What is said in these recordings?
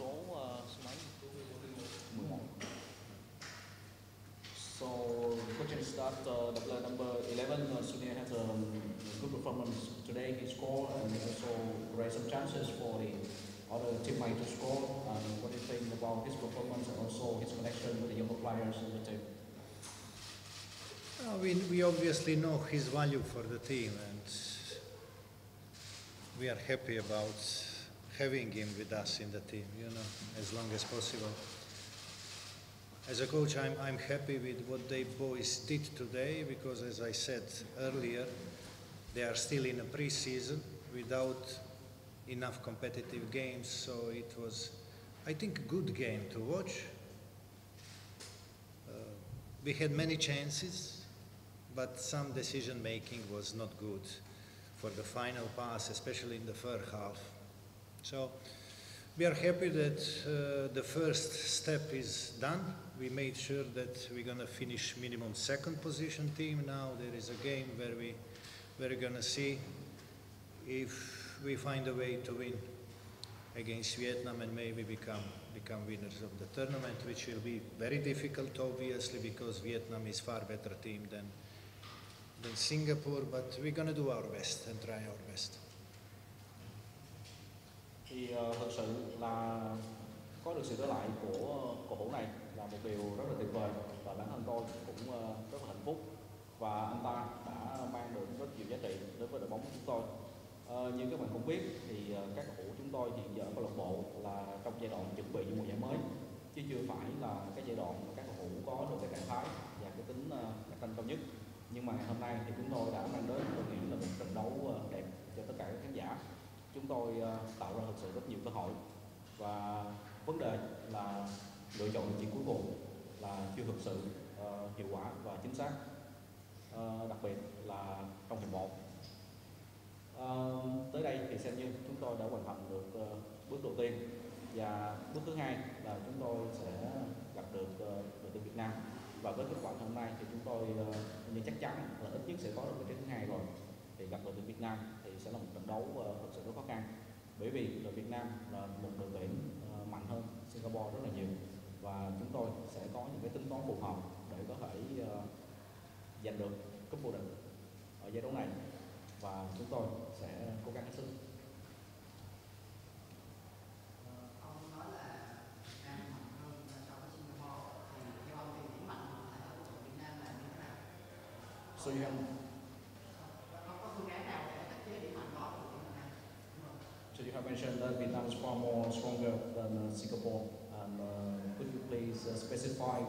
số uh, số mấy 11. So the question is uh, the player number 11, uh, Sunil, has a good performance today. He scored and also raised some chances for the other teammate to score. And what do you think about his performance and also his connection with the younger players in the team? Uh, we, we obviously know his value for the team and we are happy about having him with us in the team, you know, as long as possible. As a coach, I'm, I'm happy with what the boys did today because, as I said earlier, they are still in a pre-season without enough competitive games, so it was, I think, a good game to watch. Uh, we had many chances, but some decision making was not good for the final pass, especially in the first half. So we are happy that uh, the first step is done. We made sure that we're going to finish minimum second position team. Now there is a game where we where we're going to see if we find a way to win against Vietnam and maybe become become winners of the tournament, which will be very difficult, obviously, because Vietnam is far better team than than Singapore. But we're going to do our best and try our best. Thì uh, thật sự là có được sự trở lại của cầu thủ này là một điều rất là tuyệt vời và bản thân tôi cũng uh, rất là hạnh phúc. Và anh ta đã mang được rất nhiều giá trị đối với đội bóng của chúng tôi. Uh, như các bạn cũng biết thì uh, các cầu thủ chúng tôi hiện giờ ở câu lạc bộ là trong giai đoạn chuẩn bị cho mùa giải mới chứ chưa phải là cái giai đoạn mà các cầu thủ có được cái trạng thái và cái tính uh, cạnh tranh cao nhất. Nhưng mà ngày hôm nay thì chúng tôi đã mang đến tôi nghĩ là một trận đấu uh, đẹp cho tất cả các khán giả chúng tôi ờ, tạo ra thực sự rất nhiều cơ hội. Và vấn đề là lựa chọn vị trí cuối cùng là chưa thực sự uh, hiệu quả và chính xác. Uh, đặc biệt là trong hiệp một. Uh, tới đây thì xem như chúng tôi đã hoàn thành được uh, bước đầu tiên. Và bước thứ hai là chúng tôi sẽ gặp được uh, đội tuyển Việt Nam. Và với kết quả hôm nay thì chúng tôi uh, như chắc chắn là ít nhất sẽ có được vị trí thứ hai rồi thì gặp đội tuyển Việt Nam thì sẽ là một trận đấu uh, thực sự rất khó khăn. Bởi vì đội Việt Nam là một đội tuyển uh, mạnh hơn Singapore rất là nhiều và chúng tôi sẽ có những cái tính toán phù hợp để có thể uh, giành được cúp vô địch ở giải đấu này và chúng tôi sẽ cố gắng hết sức. Ông nói là Việt Nam mạnh hơn so với Singapore So you have mentioned that Vietnam is far more stronger than uh, Singapore. And uh, could you please uh, specify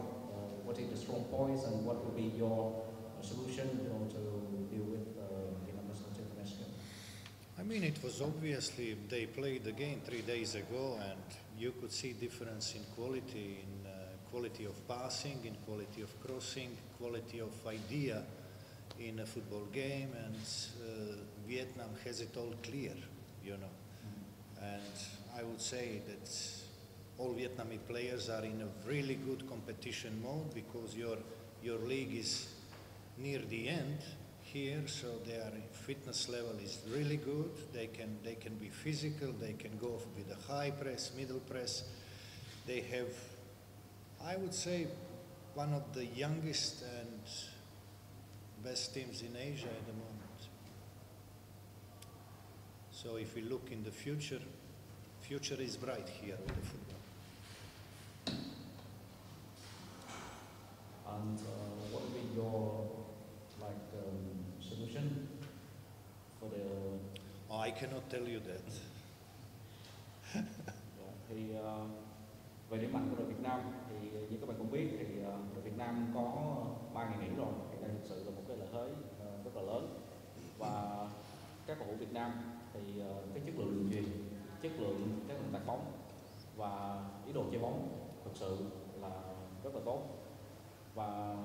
what is the strong points and what will be your solution you know, to deal with Vietnam national team next? I mean, it was obviously they played the game three days ago, and you could see difference in quality, in uh, quality of passing, in quality of crossing, quality of idea in a football game, and uh, Vietnam has it all clear, you know. And I would say that all Vietnamese players are in a really good competition mode because your your league is near the end here, so their fitness level is really good. They can they can be physical. They can go with a high press, middle press. They have, I would say, one of the youngest and best teams in Asia at the moment. So if we look in the future, future is bright here with the football. And uh, what will be your like um, solution for the Oh, I cannot tell you that. Thì uh, về điểm mạnh của đội Việt Nam thì như các bạn cũng biết thì uh, đội Việt Nam có 3 ngày nghỉ rồi thì đây thực sự là một cái lợi thế uh, rất là lớn và các cầu thủ Việt Nam thì ờ, cái chất lượng đường truyền, chất lượng các động tác bóng và ý đồ chơi bóng thực sự là rất là tốt. Và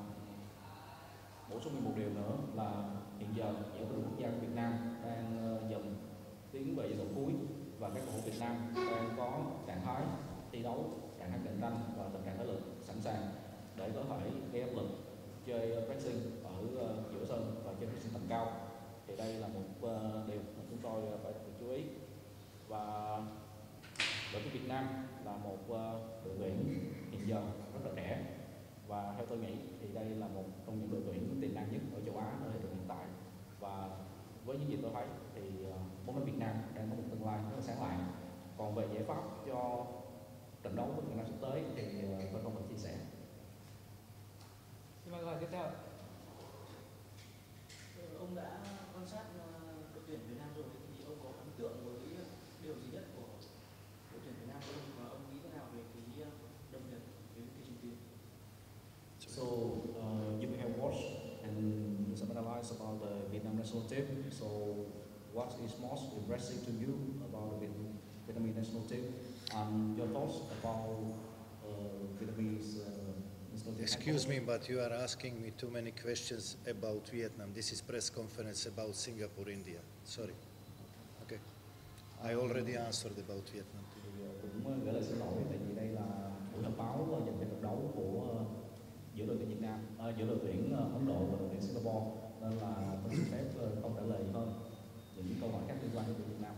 bổ sung thêm một điều nữa là hiện giờ giải vô địch quốc gia của Việt Nam đang ờ, dần tiến về giai đoạn cuối và các cầu thủ Việt Nam đang có trạng thái thi đấu, trạng thái cạnh tranh và tình trạng thể lực sẵn sàng để có thể gây áp lực chơi pressing ở ờ, giữa sân và chơi pressing tầm cao thì đây là một uh, điều mà chúng tôi ờ, phải, phải chú ý. Và đội tuyển Việt Nam là một ờ, đội tuyển hiện giờ rất là trẻ. Và theo tôi nghĩ thì đây là một trong những đội tuyển có tiềm năng nhất ở châu Á ở thời điểm hiện tại. Và với những gì tôi thấy thì bóng đá Việt Nam đang có một tương lai rất là sáng lạng. Còn về giải pháp cho trận đấu với Việt Nam sắp tới thì tôi không So uh, you have watched and some analyze about the Vietnam national team. So what is most impressive to you about the Vietnamese national team and your thoughts about uh, Vietnamese uh, national team? Excuse me, but you are asking me too many questions about Vietnam. This is press conference about Singapore, India. Sorry. Okay. I already answered about Vietnam. Thì cũng gửi lời xin lỗi tại vì đây là buổi họp báo dành cho trận đấu của giữa đội tuyển Việt Nam, uh, giữa đội tuyển uh, Ấn Độ và đội tuyển Singapore nên là tôi xin phép uh, không trả lời hơn những câu hỏi khác liên quan đến Việt Nam.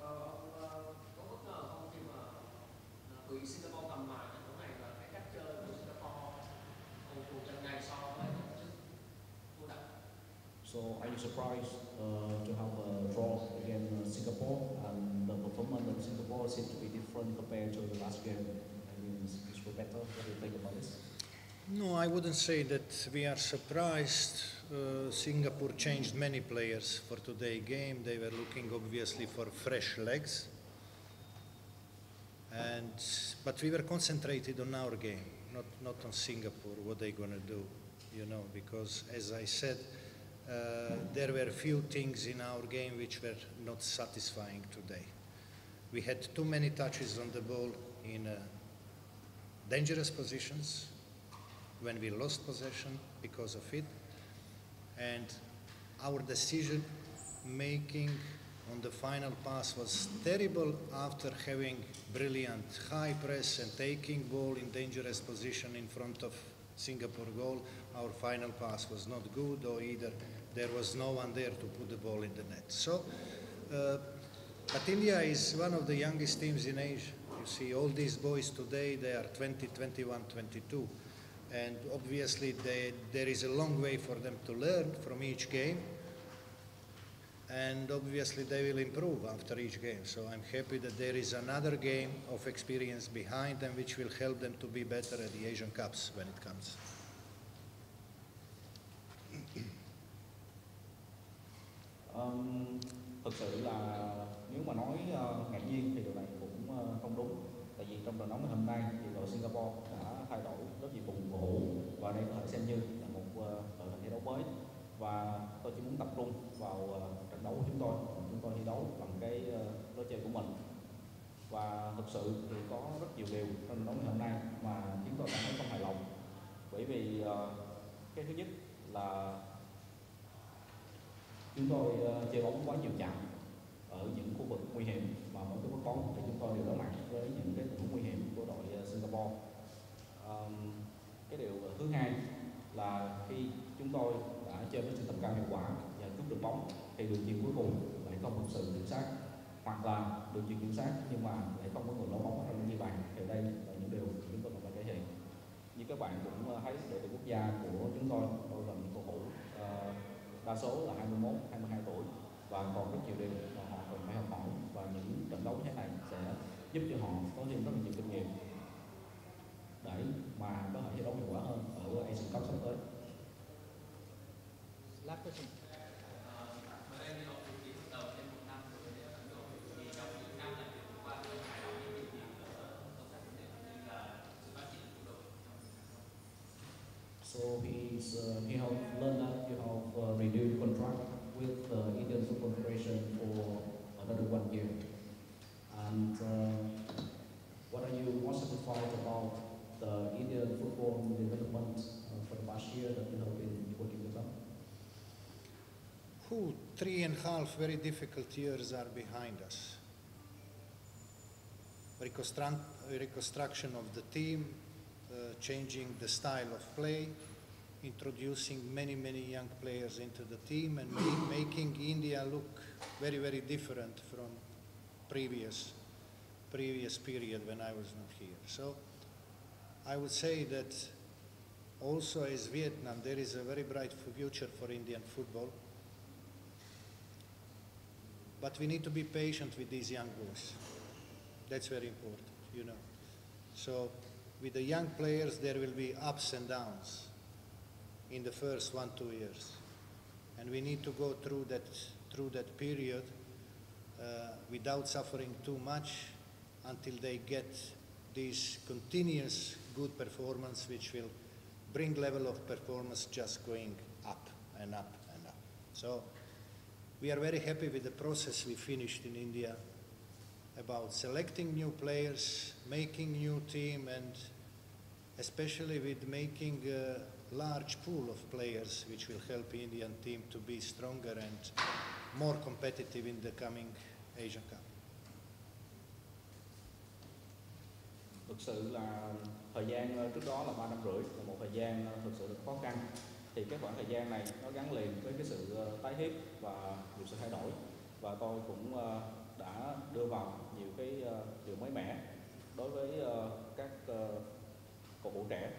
Ờ, ờ, có bất ngờ không khi mà ờ, đội Singapore cầm lại trận đấu này và cái cách chơi của Singapore thủ trận này so với trận trước? So are you surprised uh, to have a draw against uh, Singapore and the performance of Singapore seems to be different compared to the last game? I mean, it's, it's better. What do you think about this? No, I wouldn't say that we are surprised. Uh, Singapore changed many players for today game. They were looking obviously for fresh legs. And, but we were concentrated on our game, not, not on Singapore, what they're going to do, you know, because as I said, uh, there were a few things in our game which were not satisfying today. We had too many touches on the ball in uh, dangerous positions when we lost possession because of it. And our decision making on the final pass was terrible after having brilliant high press and taking ball in dangerous position in front of Singapore goal. Our final pass was not good or either there was no one there to put the ball in the net. So, uh, but India is one of the youngest teams in Asia. You see all these boys today, they are 20, 21, 22 and obviously they, there is a long way for them to learn from each game. And obviously they will improve after each game. So i'm happy that there is another game of experience behind them which will help them to be better at the asian cups when it comes tôi chỉ muốn tập trung vào ờ, trận đấu của chúng tôi. Chúng tôi thi đấu bằng cái ờ, lối chơi của mình. Và thực sự thì có rất nhiều điều trong trận đấu ngày hôm nay mà chúng tôi cảm thấy không hài lòng. Bởi vì ờ, cái thứ nhất là chúng tôi chơi bóng quá nhiều chạm ở những khu vực nguy hiểm mà mỗi cái bóng thì chúng tôi đều đối mặt với những cái tình huống nguy hiểm của đội Singapore. Um, cái điều thứ hai là khi chúng tôi đã chơi với sự tầm cao hiệu quả và cướp được bóng thì đường chuyền cuối cùng lại không thực sự chính xác hoặc là đường chuyền chính xác nhưng mà lại không có người đấu bóng ở trong ghi bàn. Thì đây là những điều chúng tôi cần phải hiện. Như các bạn cũng ờ, thấy đội tuyển quốc gia của chúng tôi tôi là những cầu thủ ờ, đa số là 21, 22 tuổi và còn rất nhiều điều mà họ cần phải học hỏi và những trận đấu như thế này sẽ giúp cho họ có thêm rất là nhiều kinh nghiệm để mà có So he's uh, he have learned that you have uh, renewed contract with the Indian Football Federation for another one year. And uh, what are you most satisfied about the Indian football development uh, for the past year that you have been working with them? Who three and a half very difficult years are behind us. Reconstru- reconstruction of the team, uh, Uh, changing the style of play, introducing many, many young players into the team, and making India look very, very different from previous previous period when I was not here. So I would say that also as Vietnam, there is a very bright future for Indian football. But we need to be patient with these young boys. That's very important, you know. So with the young players, there will be ups and downs in the first one, two years. And we need to go through that, through that period uh, without suffering too much until they get this continuous good performance which will bring level of performance just going up and up and up. So we are very happy with the process we finished in India about selecting new players, making new team and especially with making a large pool of players, which will help the Indian team to be stronger and more competitive in the coming Asian Cup. thực sự là thời gian ờ, trước đó là 3 năm rưỡi, là một thời gian ờ, thực sự là khó khăn thì cái khoảng thời gian này nó gắn liền với cái sự ờ, tái thiết và nhiều sự thay đổi và tôi cũng đã đưa vào nhiều cái điều mới mẻ đối với các ờ, cầu thủ trẻ.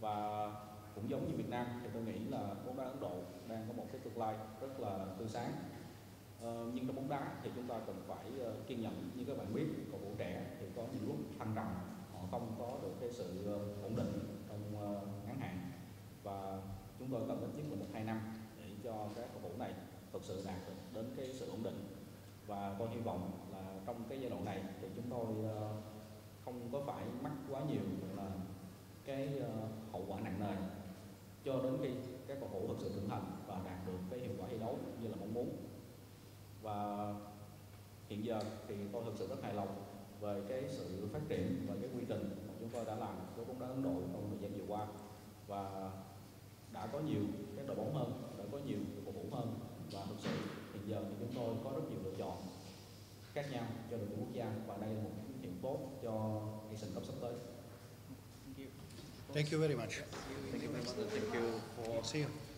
Và cũng giống như Việt Nam thì tôi nghĩ là bóng đá Ấn Độ đang có một cái tương lai rất là tươi sáng. Ờ, nhưng trong bóng đá thì chúng ta cần phải ờ, kiên nhẫn. Như các bạn biết cầu thủ trẻ thì có những lúc thăng trầm họ không có được cái sự ờ, ổn định trong ờ, ngắn hạn. Và chúng tôi cần ít nhất là một hai năm để cho các cầu thủ này thực sự đạt được đến cái sự ổn định. Và tôi hy vọng là trong cái giai đoạn này thì chúng tôi không có phải mắc quá nhiều là cái ờ, hậu quả nặng nề cho đến khi các cầu thủ thực sự trưởng thành và đạt được cái hiệu quả thi đấu như là mong muốn. Và hiện giờ thì tôi thực sự rất hài lòng về cái sự phát triển và cái quy trình mà chúng tôi đã làm với bóng đá Ấn Độ trong thời gian vừa qua. Và đã có nhiều các đội bóng hơn, đã có nhiều cầu thủ hơn và thực sự hiện giờ thì chúng tôi có rất nhiều lựa chọn khác nhau cho đội tuyển quốc gia và đây là một tốt cho Asian Cup sắp tới. Thank you very much. Thank you very much. Thank you for See you.